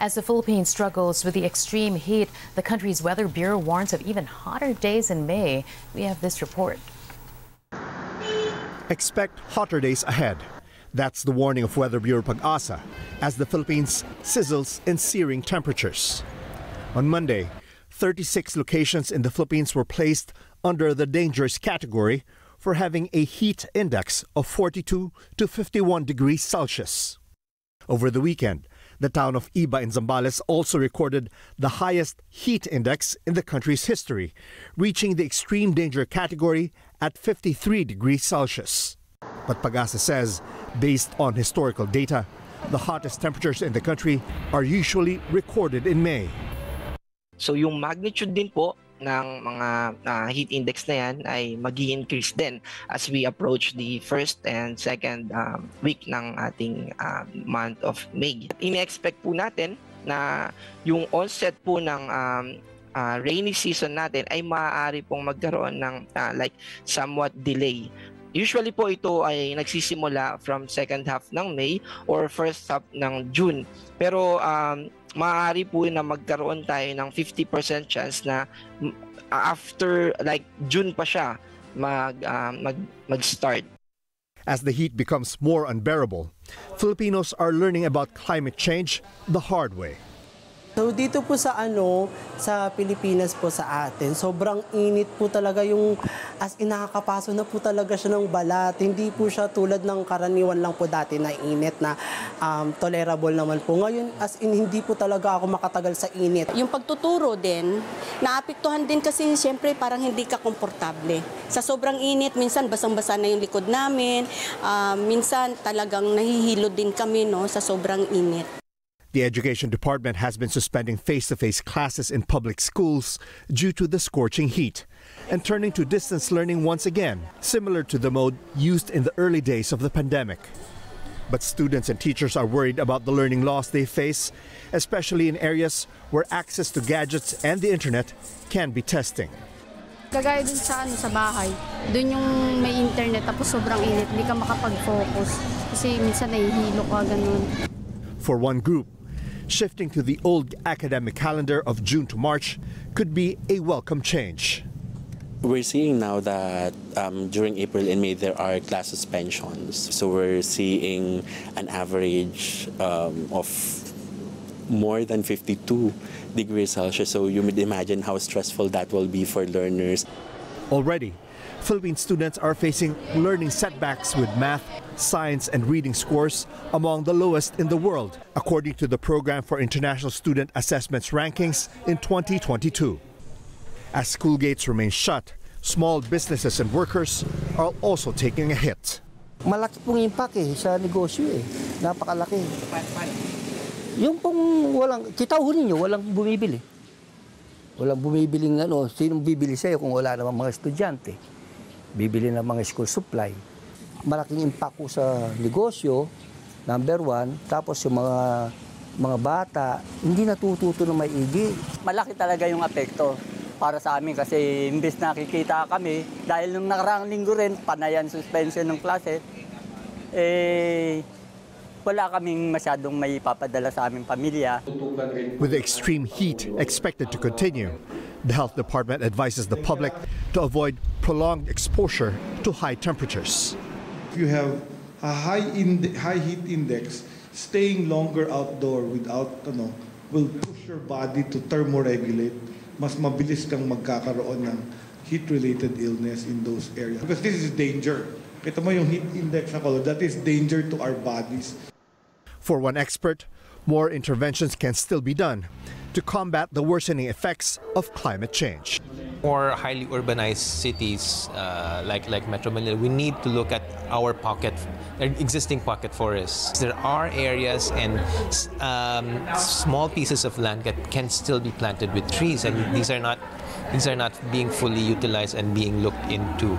As the Philippines struggles with the extreme heat, the country's Weather Bureau warns of even hotter days in May. We have this report. Expect hotter days ahead. That's the warning of Weather Bureau Pag-asa as the Philippines sizzles in searing temperatures. On Monday, 36 locations in the Philippines were placed under the dangerous category for having a heat index of 42 to 51 degrees Celsius. Over the weekend, the town of Iba in Zambales also recorded the highest heat index in the country's history, reaching the extreme danger category at 53 degrees Celsius. But Pag-asa says, based on historical data, the hottest temperatures in the country are usually recorded in May. So yung magnitude din po ng mga uh, heat index na yan ay mag increase din as we approach the first and second um, week ng ating uh, month of May. Ine-expect po natin na yung onset po ng um, uh, rainy season natin ay maaari pong magkaroon ng uh, like somewhat delay Usually po ito ay nagsisimula from second half ng May or first half ng June. Pero um, maaari po na magkaroon tayo ng 50% chance na after like June pa siya mag, uh, mag, mag-start. As the heat becomes more unbearable, Filipinos are learning about climate change the hard way. So dito po sa ano, sa Pilipinas po sa atin, sobrang init po talaga yung as in nakakapaso na po talaga siya ng balat. Hindi po siya tulad ng karaniwan lang po dati na init na um, tolerable naman po. Ngayon as in hindi po talaga ako makatagal sa init. Yung pagtuturo din, naapektuhan din kasi siyempre parang hindi ka komportable. Sa sobrang init, minsan basang-basa na yung likod namin. Uh, minsan talagang nahihilo din kami no, sa sobrang init. The Education Department has been suspending face to face classes in public schools due to the scorching heat and turning to distance learning once again, similar to the mode used in the early days of the pandemic. But students and teachers are worried about the learning loss they face, especially in areas where access to gadgets and the internet can be testing. Kagaya din sa, ano, sa bahay, doon yung may internet tapos sobrang init, hindi ka makapag-focus kasi minsan nahihilo ka ganun. For one group, shifting to the old academic calendar of June to March could be a welcome change. We're seeing now that um, during April and May there are class suspensions. So we're seeing an average um, of more than 52 degrees Celsius. So you would imagine how stressful that will be for learners. Already, Philippine students are facing learning setbacks with math, science, and reading scores among the lowest in the world, according to the Program for International Student Assessments rankings in 2022. As school gates remain shut, small businesses and workers are also taking a hit. Malaki pong impact eh sa negosyo eh. Napakalaki. Yung pong walang, kita ho walang bumibili. Walang bumibiling ano, sinong bibili sa'yo kung wala namang mga estudyante bibili ng mga school supply. Malaking impact po sa negosyo, number one. Tapos yung mga mga bata, hindi natututo ng maigi. Malaki talaga yung apekto para sa amin kasi imbes nakikita kami, dahil nung nakaraang linggo rin, panayan suspension ng klase, eh, wala kaming masyadong may papadala sa aming pamilya. With the extreme heat expected to continue, the health department advises the public to avoid prolonged exposure to high temperatures. If you have a high, high heat index, staying longer outdoor without ano, will push your body to thermoregulate. Mas mabilis kang magkakaroon ng heat-related illness in those areas. Because this is danger. Kita mo yung heat index na color, that is danger to our bodies. For one expert, more interventions can still be done to combat the worsening effects of climate change. More highly urbanized cities uh, like, like Metro Manila, we need to look at our pocket, existing pocket forests. There are areas and um, small pieces of land that can still be planted with trees, and these are not, these are not being fully utilized and being looked into.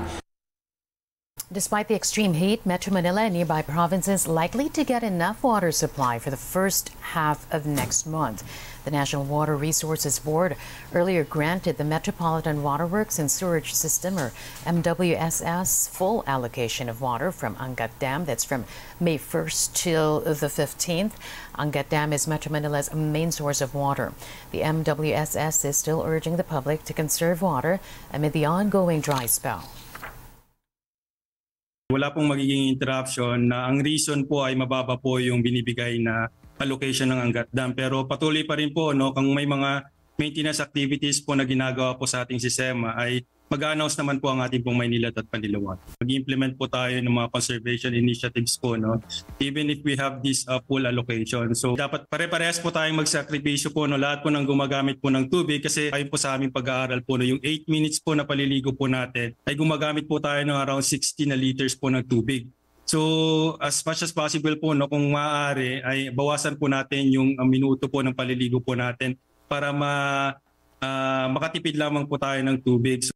Despite the extreme heat, Metro Manila and nearby provinces likely to get enough water supply for the first half of next month. The National Water Resources Board earlier granted the Metropolitan Waterworks and Sewerage System, or MWSS, full allocation of water from Angat Dam. That's from May 1st till the 15th. Angat Dam is Metro Manila's main source of water. The MWSS is still urging the public to conserve water amid the ongoing dry spell. Wala pong magiging interruption na ang reason po ay mababa po yung binibigay na allocation ng Angat Dam. Pero patuloy pa rin po no, kung may mga maintenance activities po na ginagawa po sa ating sistema ay mag-announce naman po ang ating pong Maynila at Panilawan. Mag-implement po tayo ng mga conservation initiatives po no even if we have this uh, full allocation. So dapat pare-parehas po tayong magsakripisyo po no lahat po ng gumagamit po ng tubig kasi ayon po sa aming pag-aaral po no yung 8 minutes po na paliligo po natin ay gumagamit po tayo ng around 60 na liters po ng tubig. So as much as possible po no kung maaari ay bawasan po natin yung uh, minuto po ng paliligo po natin para ma ah, makatipid lamang po tayo ng tubig. So,